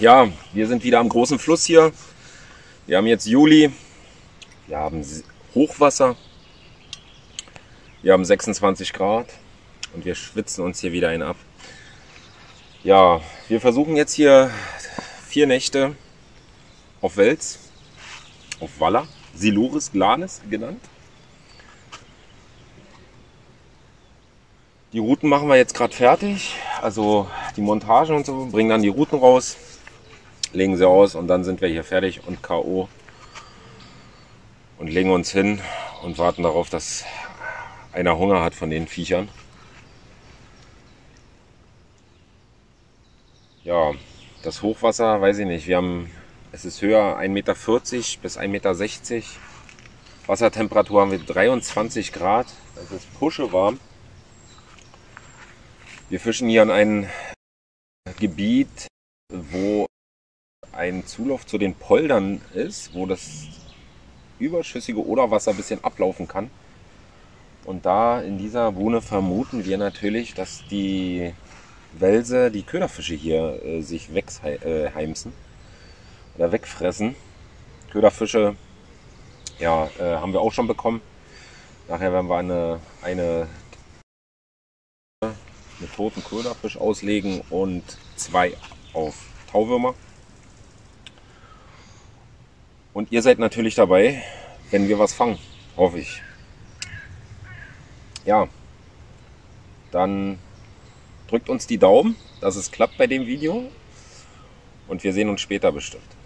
Ja, wir sind wieder am großen Fluss hier. Wir haben jetzt Juli. Wir haben Hochwasser. Wir haben 26 Grad und wir schwitzen uns hier wieder ein ab. Ja, wir versuchen jetzt hier vier Nächte auf Wels, auf Walla, Siluris Glanes genannt. Die Routen machen wir jetzt gerade fertig, also die Montagen und so, bringen dann die Routen raus, legen sie aus und dann sind wir hier fertig und K.O. und legen uns hin und warten darauf, dass einer Hunger hat von den Viechern. Ja, das Hochwasser, weiß ich nicht, wir haben, es ist höher 1,40 Meter bis 1,60 Meter. Wassertemperatur haben wir 23 Grad, es ist pusche warm. Wir fischen hier an einem Gebiet, wo ein Zulauf zu den Poldern ist, wo das überschüssige Oderwasser ein bisschen ablaufen kann. Und da in dieser Buhne vermuten wir natürlich, dass die Welse, die Köderfische hier äh, sich wegheimsen äh, oder wegfressen. Köderfische ja, äh, haben wir auch schon bekommen. Nachher werden wir eine, eine mit toten Köderfisch auslegen und zwei auf Tauwürmer. Und ihr seid natürlich dabei, wenn wir was fangen, hoffe ich. Ja, dann drückt uns die Daumen, dass es klappt bei dem Video. Und wir sehen uns später bestimmt.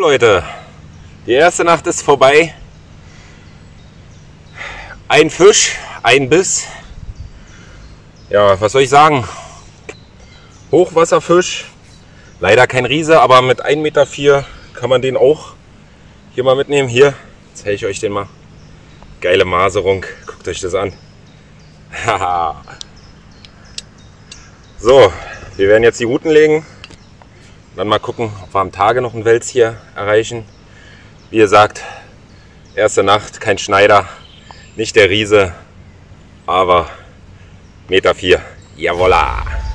Leute, die erste Nacht ist vorbei. Ein Fisch, ein Biss. Ja, was soll ich sagen? Hochwasserfisch. Leider kein Riese, aber mit 1,4 Meter kann man den auch hier mal mitnehmen. Hier, zeige ich euch den mal. Geile Maserung. Guckt euch das an. so, wir werden jetzt die Routen legen. Dann mal gucken, ob wir am Tage noch einen Wels hier erreichen. Wie gesagt, erste Nacht, kein Schneider, nicht der Riese, aber Meter 4. Jawolla!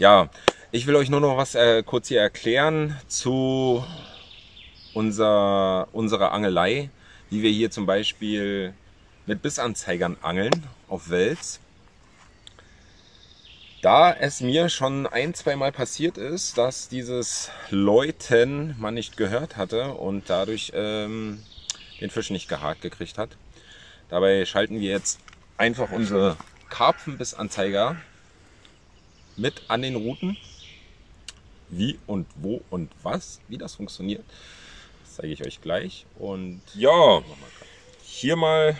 Ja, ich will euch nur noch was äh, kurz hier erklären zu unser, unserer Angelei, wie wir hier zum Beispiel mit Bissanzeigern angeln auf Wels. Da es mir schon ein, zwei Mal passiert ist, dass dieses Läuten man nicht gehört hatte und dadurch ähm, den Fisch nicht gehakt gekriegt hat. Dabei schalten wir jetzt einfach unsere Karpfenbissanzeiger mit an den Routen. Wie und wo und was, wie das funktioniert, das zeige ich euch gleich. Und ja, hier mal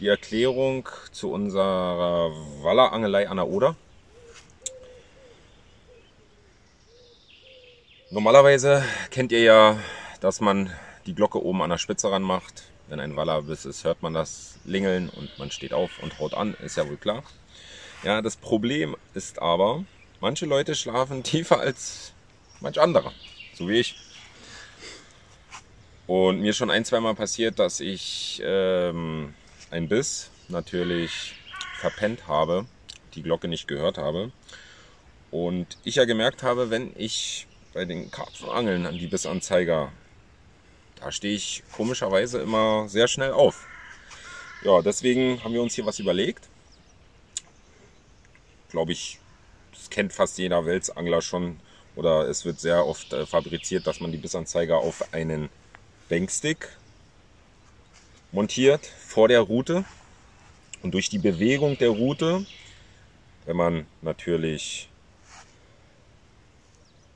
die Erklärung zu unserer Wallerangelei an der Oder. Normalerweise kennt ihr ja, dass man die Glocke oben an der Spitze ran macht. Wenn ein Wallerbiss ist, hört man das Lingeln und man steht auf und haut an, ist ja wohl klar. Ja, das Problem ist aber, manche Leute schlafen tiefer als manch anderer, so wie ich. Und mir schon ein, zweimal passiert, dass ich ähm, ein Biss natürlich verpennt habe, die Glocke nicht gehört habe. Und ich ja gemerkt habe, wenn ich bei den Karpfenangeln an die Bissanzeiger, da stehe ich komischerweise immer sehr schnell auf. Ja, deswegen haben wir uns hier was überlegt glaube ich, das kennt fast jeder Welsangler schon. Oder es wird sehr oft äh, fabriziert, dass man die Bissanzeiger auf einen Bankstick montiert vor der Route. Und durch die Bewegung der Route, wenn man natürlich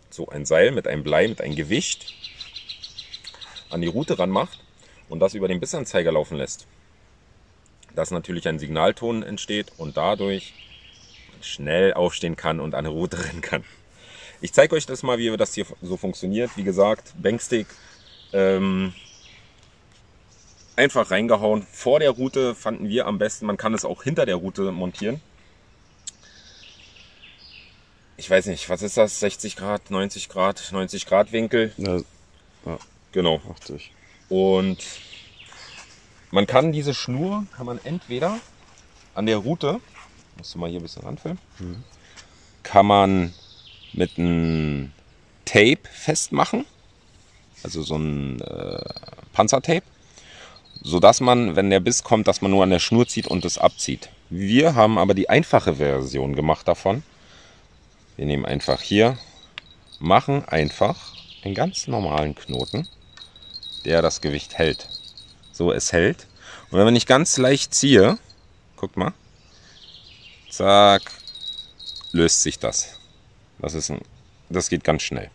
so ein Seil mit einem Blei, mit einem Gewicht an die Route ranmacht und das über den Bissanzeiger laufen lässt, dass natürlich ein Signalton entsteht und dadurch schnell aufstehen kann und an der Route rennen kann. Ich zeige euch das mal, wie das hier so funktioniert. Wie gesagt, Bankstick ähm, einfach reingehauen. Vor der Route fanden wir am besten, man kann es auch hinter der Route montieren. Ich weiß nicht, was ist das? 60 Grad, 90 Grad, 90 Grad Winkel? Ja, ja. Genau. 80. Und man kann diese Schnur, kann man entweder an der Route Musst du mal hier ein bisschen ranfilmen. Mhm. Kann man mit einem Tape festmachen. Also so ein äh, Panzertape. Sodass man, wenn der Biss kommt, dass man nur an der Schnur zieht und es abzieht. Wir haben aber die einfache Version gemacht davon. Wir nehmen einfach hier, machen einfach einen ganz normalen Knoten, der das Gewicht hält. So, es hält. Und wenn ich ganz leicht ziehe, guckt mal, zack, löst sich das. Das, ist ein, das geht ganz schnell.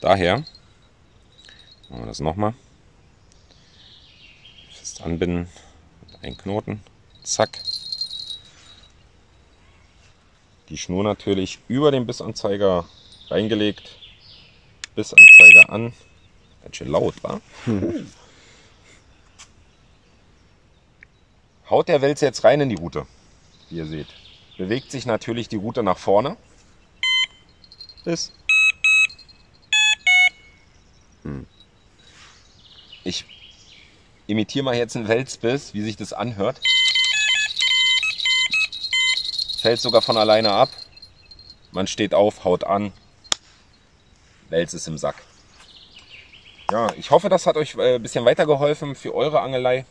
Daher, machen wir das nochmal. Fest anbinden, ein Knoten, zack. Die Schnur natürlich über den Bissanzeiger reingelegt. Bissanzeiger an. Ganz schön laut, wa? Hm. Haut der Wels jetzt rein in die Route, wie ihr seht. Bewegt sich natürlich die Route nach vorne. Bis. Hm. Ich imitiere mal jetzt einen Welsbiss, wie sich das anhört. Fällt sogar von alleine ab. Man steht auf, haut an. Wels ist im Sack. Ja, ich hoffe, das hat euch äh, ein bisschen weitergeholfen für eure Angelei.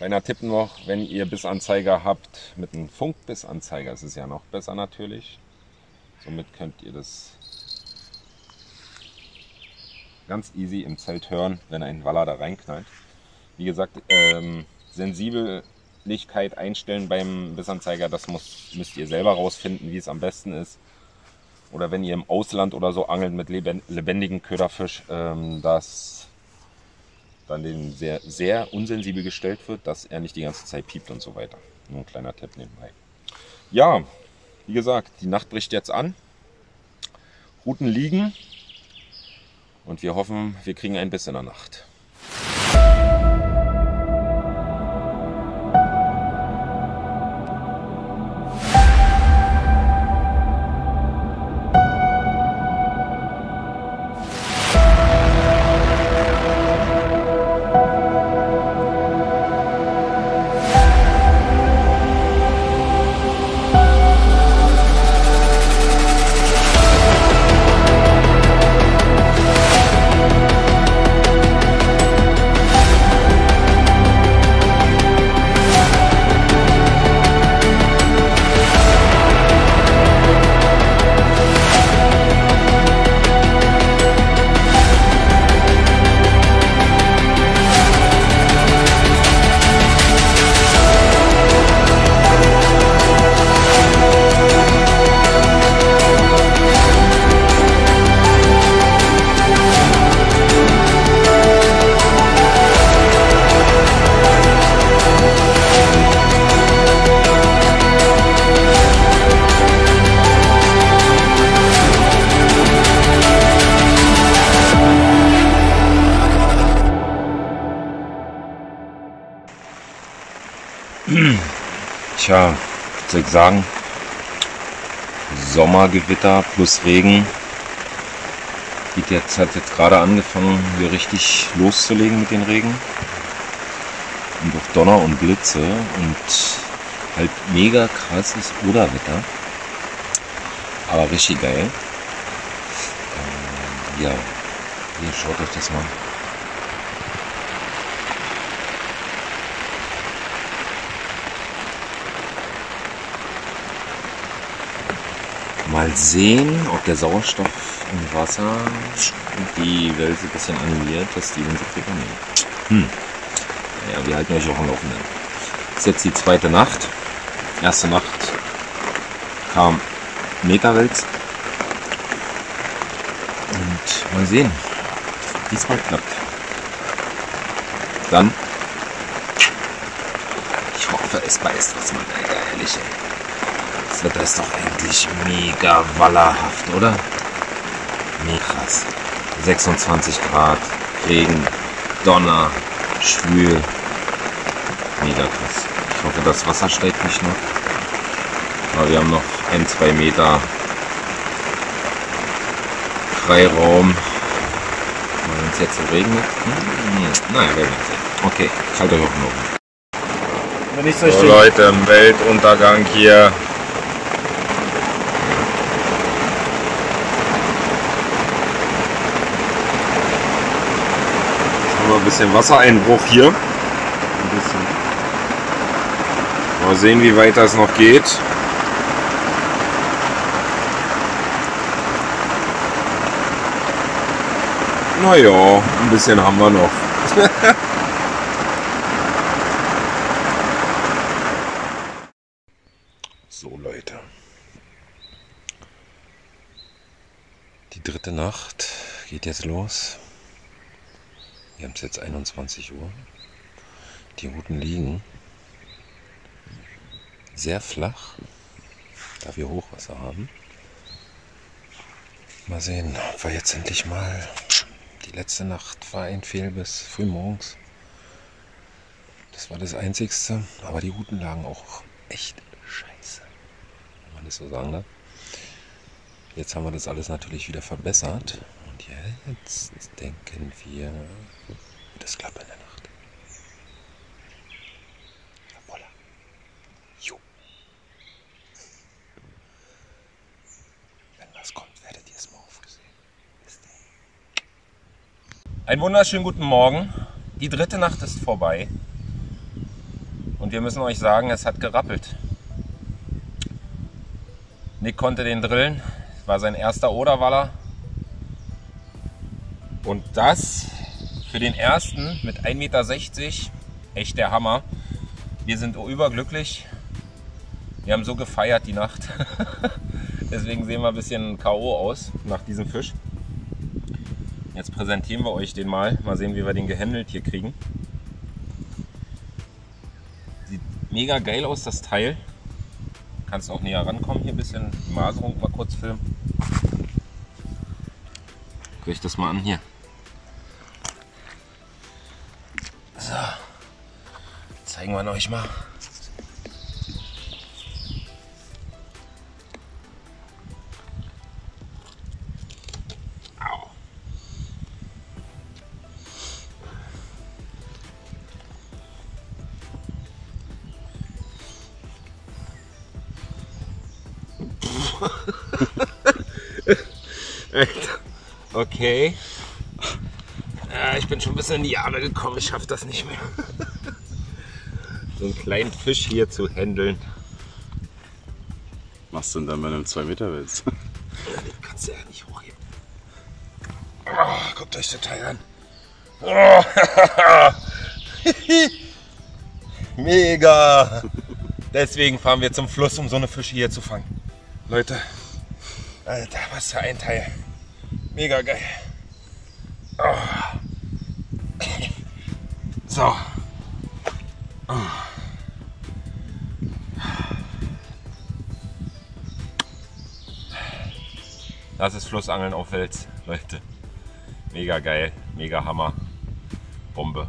Kleiner Tipp noch, wenn ihr Bissanzeiger habt, mit einem Funkbissanzeiger ist es ja noch besser natürlich. Somit könnt ihr das ganz easy im Zelt hören, wenn ein Waller da reinknallt. Wie gesagt, ähm, Sensibellichkeit einstellen beim Bissanzeiger, das muss, müsst ihr selber rausfinden, wie es am besten ist. Oder wenn ihr im Ausland oder so angelt mit lebendigen Köderfisch, ähm, dass dann den sehr, sehr unsensibel gestellt wird, dass er nicht die ganze Zeit piept und so weiter. Nur ein kleiner Tipp nebenbei. Ja, wie gesagt, die Nacht bricht jetzt an. Routen liegen und wir hoffen, wir kriegen ein Biss in der Nacht. Soll ich sagen? Sommergewitter plus Regen. Geht jetzt, hat jetzt gerade angefangen, hier richtig loszulegen mit den Regen. Und auch Donner und Blitze und halt mega krasses Oderwetter. Aber richtig geil. Ähm, ja, hier schaut euch das mal Mal sehen, ob der Sauerstoff im Wasser die Welse ein bisschen animiert, dass die Winde nehmen. Hm. Ja, wir halten euch auch am Laufenden. Das ist jetzt die zweite Nacht. Erste Nacht kam Meterwels. Und mal sehen, wie es mal klappt. Dann, ich hoffe, es beißt was mal, ehrlich, ey. Das Wetter ist doch eigentlich mega wallerhaft, oder? Mega krass. 26 Grad, Regen, Donner, schwül. Mega krass. Ich hoffe, das Wasser steigt nicht noch. Aber wir haben noch ein, zwei Meter Freiraum. Wenn es jetzt so regnet. Hm, naja, werden wir sehen. Okay, ich halte euch auf den Ofen. So, Leute, im Weltuntergang hier. Ein bisschen Wassereinbruch hier. Mal sehen, wie weit das noch geht. Naja, ein bisschen haben wir noch. so Leute. Die dritte Nacht geht jetzt los. Wir haben es jetzt 21 Uhr. Die Routen liegen sehr flach, da wir Hochwasser haben. Mal sehen, ob wir jetzt endlich mal. Die letzte Nacht war ein Fehl bis früh morgens. Das war das Einzigste, aber die Routen lagen auch echt scheiße, wenn man das so sagen darf. Jetzt haben wir das alles natürlich wieder verbessert. Und jetzt denken wir, das klappt in der Nacht. Voila. Jo. Wenn was kommt, werdet ihr es morgen früh sehen. Einen wunderschönen guten Morgen. Die dritte Nacht ist vorbei. Und wir müssen euch sagen, es hat gerappelt. Nick konnte den drillen. War sein erster Oderwaller. Und das für den ersten mit 1,60 Meter echt der Hammer. Wir sind überglücklich. Wir haben so gefeiert die Nacht. Deswegen sehen wir ein bisschen K.O. aus nach diesem Fisch. Jetzt präsentieren wir euch den mal. Mal sehen, wie wir den gehandelt hier kriegen. Sieht mega geil aus, das Teil. Kannst auch näher rankommen, hier ein bisschen die Maserung mal kurz filmen. Guck ich das mal an hier. Zeigen wir euch mal. Okay. Ich bin schon ein bisschen in die Jahre gekommen. Ich schaffe das nicht mehr. Einen kleinen Fisch hier zu handeln. Machst du denn dann, wenn du einen 2 Meter willst? Ja, den kannst du ja nicht hochheben. Oh, guckt euch das Teil an. Oh. Mega! Deswegen fahren wir zum Fluss, um so eine Fische hier zu fangen. Leute, Alter, was für ein Teil. Mega geil. Oh. So. Das ist Flussangeln auf Wels, Leute. Mega geil, mega Hammer. Bombe.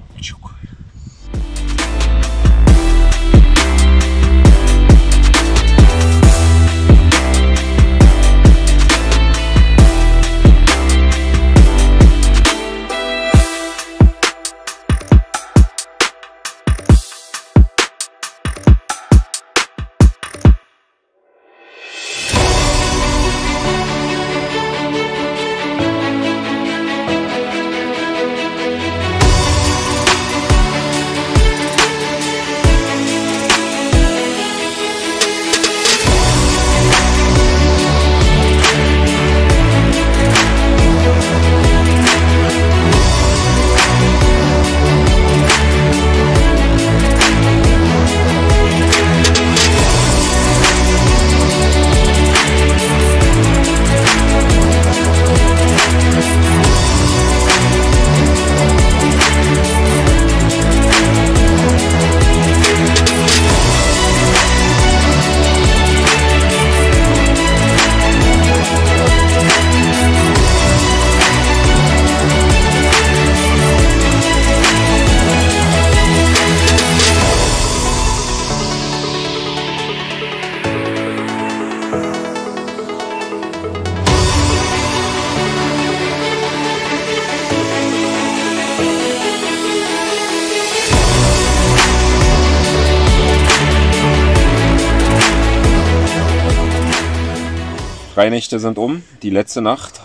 Drei Nächte sind um. Die letzte Nacht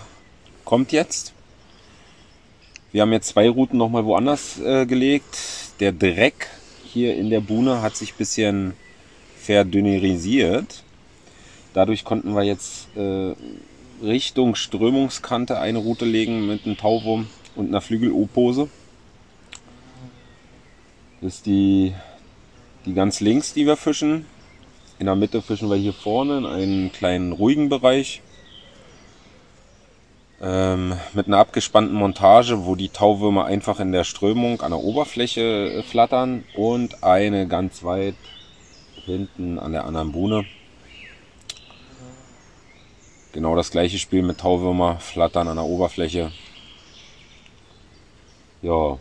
kommt jetzt. Wir haben jetzt zwei Routen nochmal woanders äh, gelegt. Der Dreck hier in der Buhne hat sich bisschen verdünnierisiert. Dadurch konnten wir jetzt äh, Richtung Strömungskante eine Route legen mit einem Tauwurm. und einer Flügel-O-Pose. Das ist die, die ganz links, die wir fischen. In der Mitte fischen wir hier vorne in einen kleinen ruhigen Bereich. Ähm, mit einer abgespannten Montage, wo die Tauwürmer einfach in der Strömung an der Oberfläche äh, flattern und eine ganz weit hinten an der anderen Buhne. Genau das gleiche Spiel mit Tauwürmer, flattern an der Oberfläche. Ja,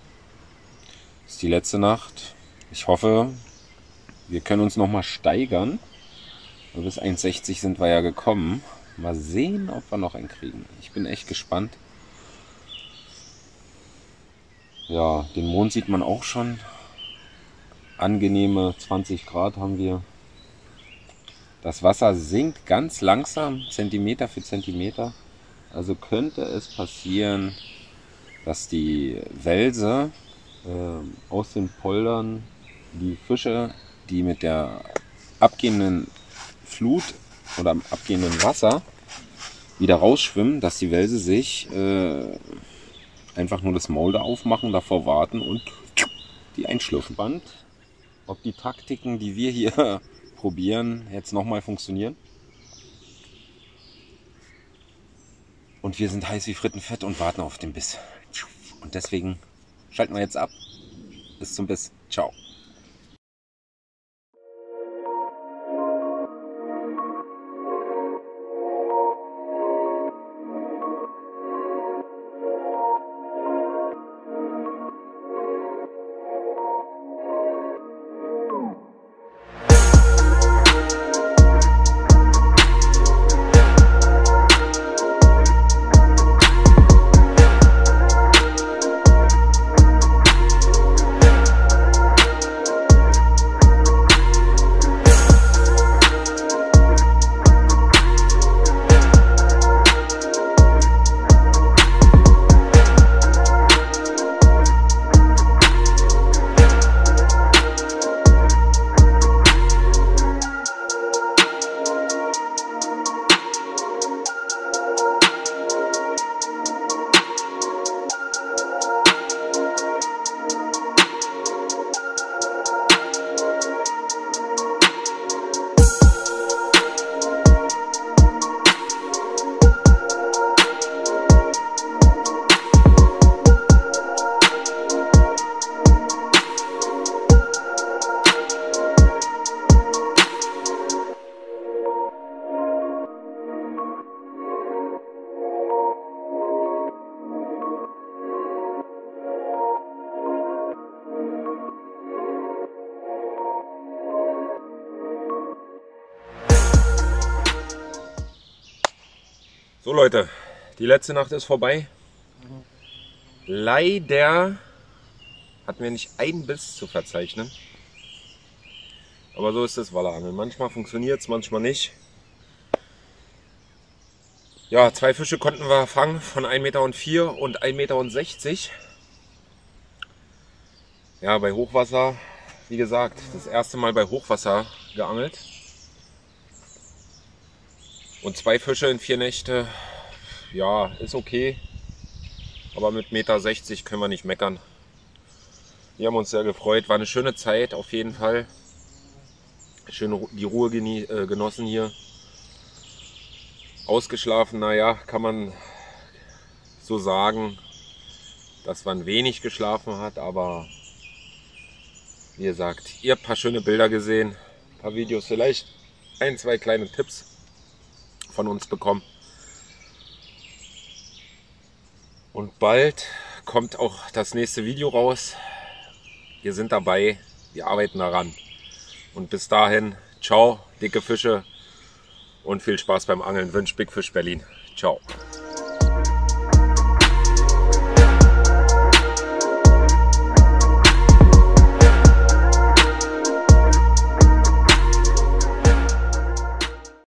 ist die letzte Nacht. Ich hoffe, wir können uns noch mal steigern. Bis 1,60 sind wir ja gekommen. Mal sehen, ob wir noch einen kriegen. Ich bin echt gespannt. Ja, den Mond sieht man auch schon. Angenehme 20 Grad haben wir. Das Wasser sinkt ganz langsam, Zentimeter für Zentimeter. Also könnte es passieren, dass die Welse äh, aus den Poldern die Fische, die mit der abgehenden Flut oder am abgehenden Wasser wieder rausschwimmen, dass die Welse sich äh, einfach nur das Maul da aufmachen, davor warten und die einschlürfen. Spannend, ob die Taktiken, die wir hier probieren, jetzt nochmal funktionieren. Und wir sind heiß wie Frittenfett und warten auf den Biss. Und deswegen schalten wir jetzt ab. Bis zum Biss. Ciao. So Leute, die letzte Nacht ist vorbei. Leider hatten wir nicht einen Biss zu verzeichnen. Aber so ist das Wallerangeln. Manchmal funktioniert es, manchmal nicht. Ja, zwei Fische konnten wir fangen von 1,04 Meter und 1,60 Meter. Ja, bei Hochwasser, wie gesagt, das erste Mal bei Hochwasser geangelt. Und zwei Fische in vier Nächte, ja, ist okay. Aber mit 1,60 Meter können wir nicht meckern. Wir haben uns sehr gefreut. War eine schöne Zeit auf jeden Fall. Schön die Ruhe äh, genossen hier. Ausgeschlafen, naja, kann man so sagen, dass man wenig geschlafen hat. Aber wie gesagt, ihr habt ein paar schöne Bilder gesehen, ein paar Videos, vielleicht ein, zwei kleine Tipps von uns bekommen. Und bald kommt auch das nächste Video raus. Wir sind dabei, wir arbeiten daran. Und bis dahin, ciao, dicke Fische und viel Spaß beim Angeln. Wünscht Big Fish Berlin. Ciao.